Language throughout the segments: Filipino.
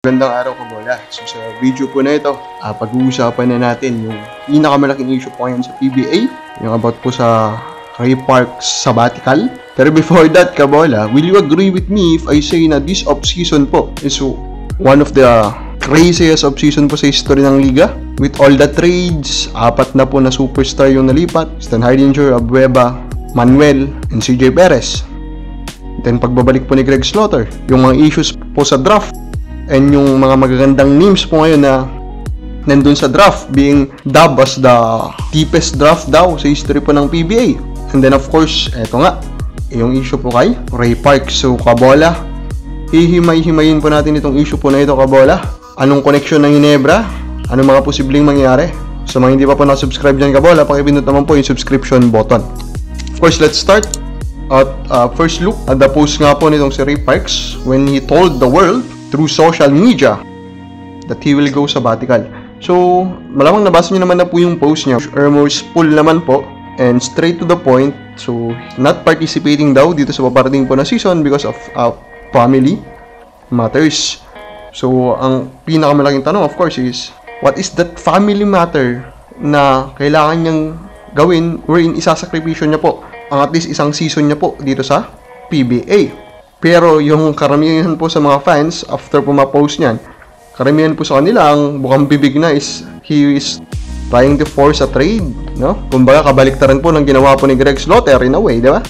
Magandang araw ka bola. So sa video po na ito, ah, pag-uusapan na natin yung pinakamalaking issue po ngayon sa PBA, yung about po sa Ray Park sabbatical. Pero before that, Kabola, will you agree with me if I say na this off-season po is one of the craziest off-season po sa history ng liga? With all the trades, apat na po na superstar yung nalipat, Stan Heidinger, Abueva, Manuel, and CJ Perez. Then pagbabalik po ni Greg Slaughter, yung mga issues po sa draft, and yung mga magagandang names po ngayon na nandun sa draft being dubbed as the deepest draft daw sa history po ng PBA. And then of course, eto nga, yung issue po kay Ray Park. So, Kabola, hihimay-himayin po natin itong issue po na ito, Kabola. Anong connection ng Ginebra? Anong mga posibleng mangyari? Sa mga hindi pa po na-subscribe dyan, Kabola, pakipindot naman po yung subscription button. Of course, let's start at uh, first look at the post nga po nitong si Ray Parks when he told the world through social media that he will go sabbatical. So, malamang nabasa niyo naman na po yung post niya. Remorseful naman po and straight to the point. So, not participating daw dito sa paparating po na season because of uh, family matters. So, ang pinakamalaking tanong of course is, what is that family matter na kailangan niyang gawin wherein isasakripisyo niya po ang at least isang season niya po dito sa PBA. Pero yung karamihan po sa mga fans, after po ma-post niyan, karamihan po sa kanila, ang bukang bibig na is, he is trying to force a trade, no? Kumbaga, kabaliktaran po ng ginawa po ni Greg Slaughter in a way, di ba?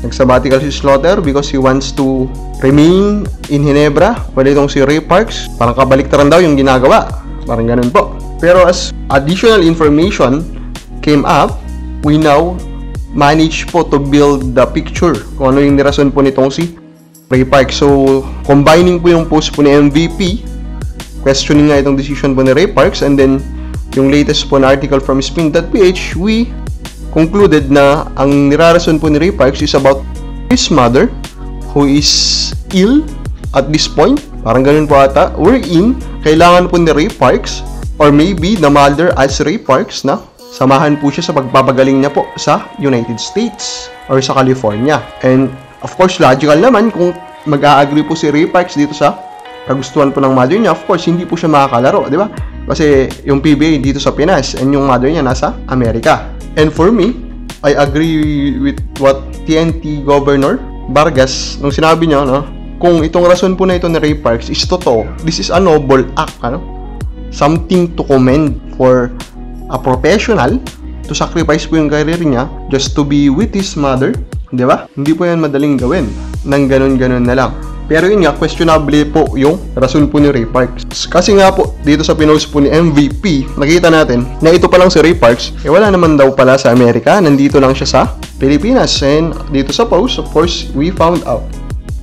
Nagsabbatical si Slaughter because he wants to remain in Ginebra. Pwede itong si Ray Parks. Parang kabaliktaran daw yung ginagawa. Parang ganun po. Pero as additional information came up, we now manage po to build the picture kung ano yung nirason po nitong si Ray Park. So, combining po yung post po ni MVP, questioning nga itong decision po ni Ray Parks, and then yung latest po na article from spin.ph, we concluded na ang nirarason po ni Ray Parks is about his mother who is ill at this point. Parang ganun po ata. We're in, kailangan po ni Ray Parks or maybe the mother as Ray Parks na samahan po siya sa pagpapagaling niya po sa United States or sa California. And of course, logical naman kung mag-a-agree po si Ray Parks dito sa kagustuhan po ng mother niya, of course, hindi po siya makakalaro, di ba? Kasi yung PBA dito sa Pinas and yung mother niya nasa Amerika. And for me, I agree with what TNT Governor Vargas nung sinabi niya, no? Kung itong rason po na ito ni Ray Parks is totoo, this is a noble act, ano? Something to commend for a professional to sacrifice po yung career niya just to be with his mother, di ba? Hindi po yan madaling gawin nang ganun-ganun na lang. Pero yun nga, questionable po yung rason po ni Ray Parks. Kasi nga po, dito sa pinost po ni MVP, nakita natin na ito pa lang si Ray Parks, eh wala naman daw pala sa Amerika, nandito lang siya sa Pilipinas. And dito sa post, of course, we found out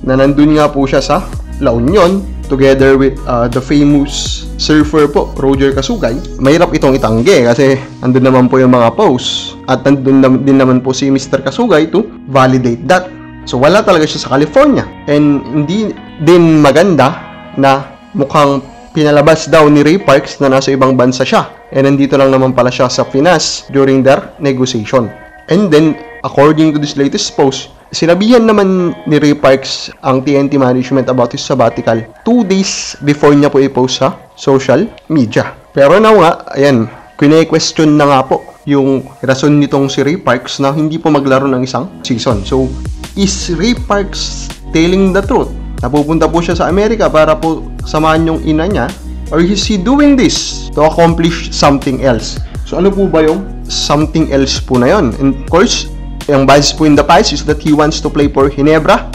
na nandun nga po siya sa La Union together with uh, the famous surfer po, Roger Kasugay, mahirap itong itangge kasi andun naman po yung mga posts at andun na, din naman po si Mr. Kasugay to validate that. So wala talaga siya sa California and hindi din maganda na mukhang pinalabas daw ni Ray Parks na nasa ibang bansa siya and nandito lang naman pala siya sa Pinas during their negotiation. And then, according to this latest post, Sinabihan naman ni Ray Parks ang TNT management about his sabbatical two days before niya po i-post sa social media. Pero now nga, ayan, kine-question na nga po yung rason nitong si Ray Parks na hindi po maglaro ng isang season. So, is Ray Parks telling the truth? Napupunta po siya sa Amerika para po samahan yung ina niya or is he doing this to accomplish something else? So, ano po ba yung something else po na yon? And of course, ang bias po in the past is that he wants to play for Ginebra.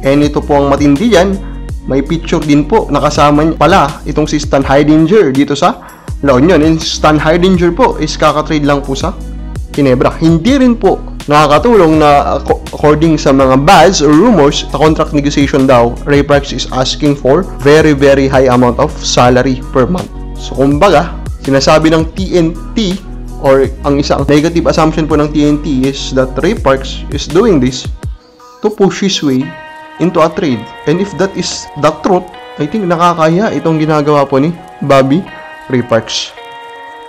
And ito po ang matindi yan. May picture din po nakasama pala itong si Stan Heidinger dito sa La Union. And Stan Heidinger po is kakatrade lang po sa Ginebra. Hindi rin po nakakatulong na according sa mga buzz or rumors sa contract negotiation daw, Ray Parks is asking for very very high amount of salary per month. So kumbaga, sinasabi ng TNT or ang isang negative assumption po ng TNT is that Ray Parks is doing this to push his way into a trade. And if that is the truth, I think nakakaya itong ginagawa po ni Bobby Ray Parks.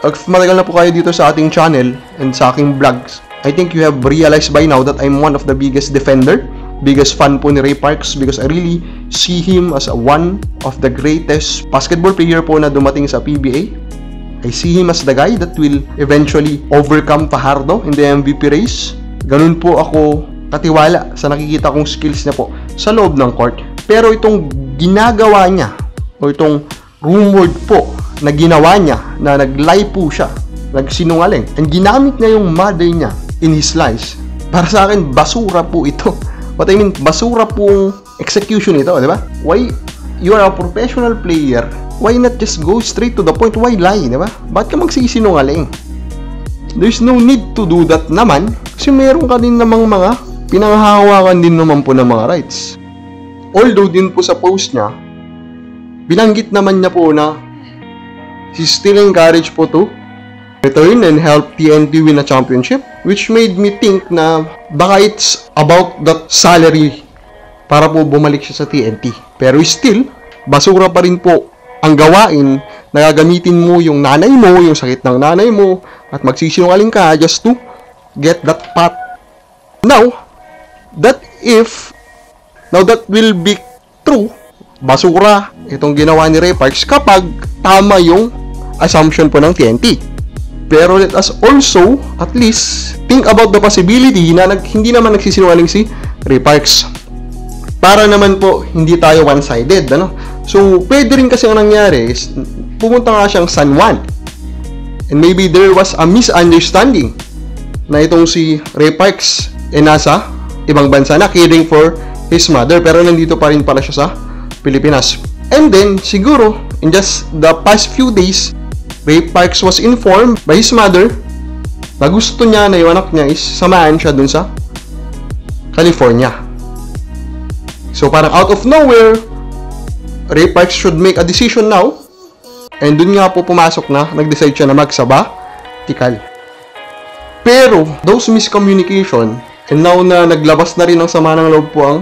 If matagal na po kayo dito sa ating channel and sa aking vlogs, I think you have realized by now that I'm one of the biggest defender biggest fan po ni Ray Parks because I really see him as one of the greatest basketball player po na dumating sa PBA. I see him as the guy that will eventually overcome Fajardo in the MVP race. Ganun po ako katiwala sa nakikita kong skills niya po sa loob ng court. Pero itong ginagawa niya o itong rumored po na ginawa niya na nag-lie po siya, nagsinungaling, and ginamit niya yung mother niya in his lies. Para sa akin, basura po ito. What I mean, basura pong execution ito, di ba? Why you are a professional player, why not just go straight to the point? Why lie, di ba? Ba't ka magsisinungaling? There's no need to do that naman kasi meron ka din namang mga pinanghahawakan din naman po ng mga rights. Although din po sa post niya, binanggit naman niya po na he's still encouraged po to return and help TNT win a championship which made me think na baka it's about that salary para po bumalik siya sa TNT. Pero still, basura pa rin po ang gawain na gagamitin mo yung nanay mo, yung sakit ng nanay mo, at magsisinungaling ka just to get that pot. Now, that if, now that will be true, basura itong ginawa ni Ray Parks kapag tama yung assumption po ng TNT. Pero let us also, at least, think about the possibility na nag, hindi naman nagsisinungaling si Ray Parks. Para naman po, hindi tayo one-sided, ano? So, pwede rin kasi ang nangyari is, pumunta nga siyang San Juan. And maybe there was a misunderstanding na itong si Ray Parks ay nasa ibang bansa na caring for his mother pero nandito pa rin pala siya sa Pilipinas. And then, siguro, in just the past few days, Ray Parks was informed by his mother na gusto niya na yung anak niya is samahan siya dun sa California. So parang out of nowhere, Ray Parks should make a decision now and dun nga po pumasok na, nag-decide siya na magsaba, tikal. Pero, those miscommunication, and now na naglabas na rin ng sama ng loob po ang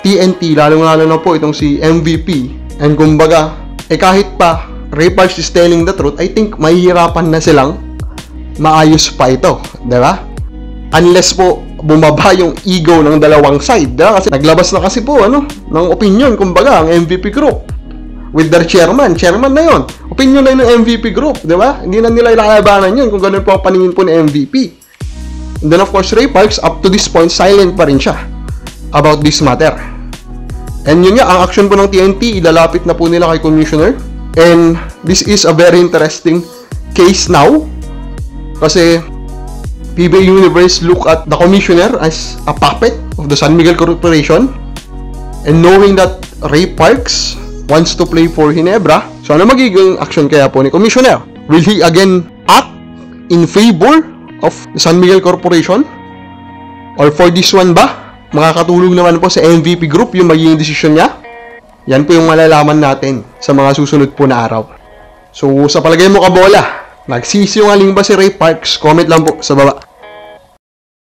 TNT, lalong-lalo na po itong si MVP, and kumbaga, eh kahit pa Ray Parks is telling the truth, I think mahihirapan na silang maayos pa ito, di ba? Unless po bumaba yung ego ng dalawang side, ba? Kasi naglabas na kasi po ano, ng opinion kumbaga ang MVP group with their chairman, chairman na yon. Opinion na yun ng MVP group, di ba? Hindi na nila ilalabanan yun kung ganun po ang paningin po ng MVP. And then of course, Ray Parks, up to this point, silent pa rin siya about this matter. And yun nga, ang action po ng TNT, ilalapit na po nila kay Commissioner And this is a very interesting case now kasi PBA Universe look at the commissioner as a puppet of the San Miguel Corporation and knowing that Ray Parks wants to play for Hinebra, so ano magiging action kaya po ni commissioner? Will he again act in favor of the San Miguel Corporation? Or for this one ba? Makakatulong naman po sa MVP group yung magiging decision niya? Yan po yung malalaman natin sa mga susunod po na araw. So, sa palagay mo kabola, nagsisiyungaling ba si Ray Parks? Comment lang po sa baba.